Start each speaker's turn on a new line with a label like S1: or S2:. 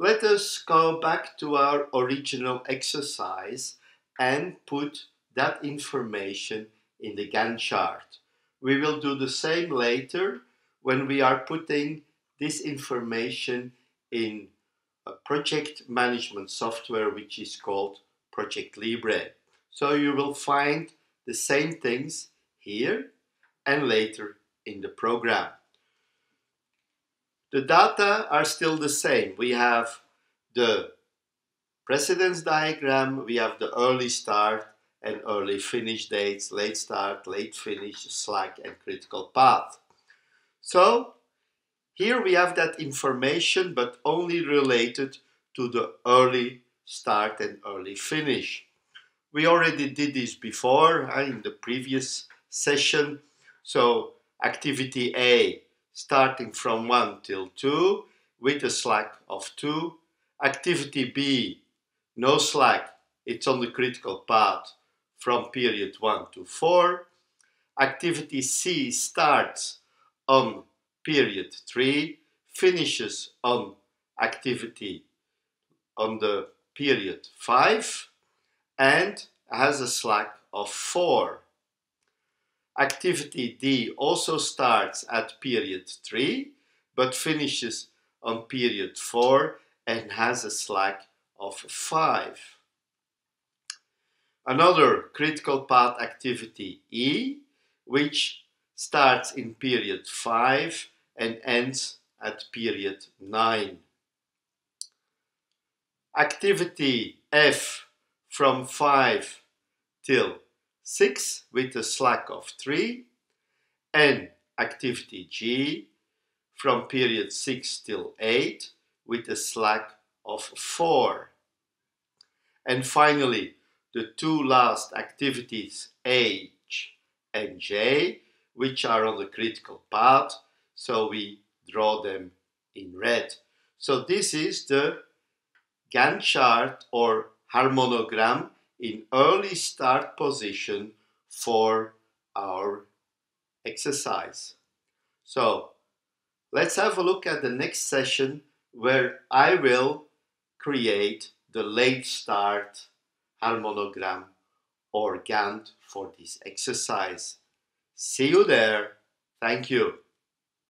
S1: Let us go back to our original exercise and put that information in the Gantt chart. We will do the same later when we are putting this information in a project management software which is called Project Libre. So you will find the same things here and later in the program. The data are still the same. We have the precedence diagram, we have the early start and early finish dates, late start, late finish, slack and critical path. So here we have that information but only related to the early start and early finish. We already did this before in the previous session. So activity A starting from 1 till 2 with a slack of 2. Activity B, no slack, it's on the critical path from period 1 to 4. Activity C starts on period 3, finishes on activity on the period 5 and has a slack of 4. Activity D also starts at period 3 but finishes on period 4 and has a slack of 5. Another critical path activity E, which starts in period 5 and ends at period 9. Activity F from 5 till 6 with a slack of 3 and activity G from period 6 till 8 with a slack of 4. And finally, the two last activities H and J, which are on the critical path, so we draw them in red. So this is the Gantt chart or harmonogram in early start position for our exercise. So let's have a look at the next session where I will create the late start harmonogram or Gantt for this exercise. See you there. Thank you.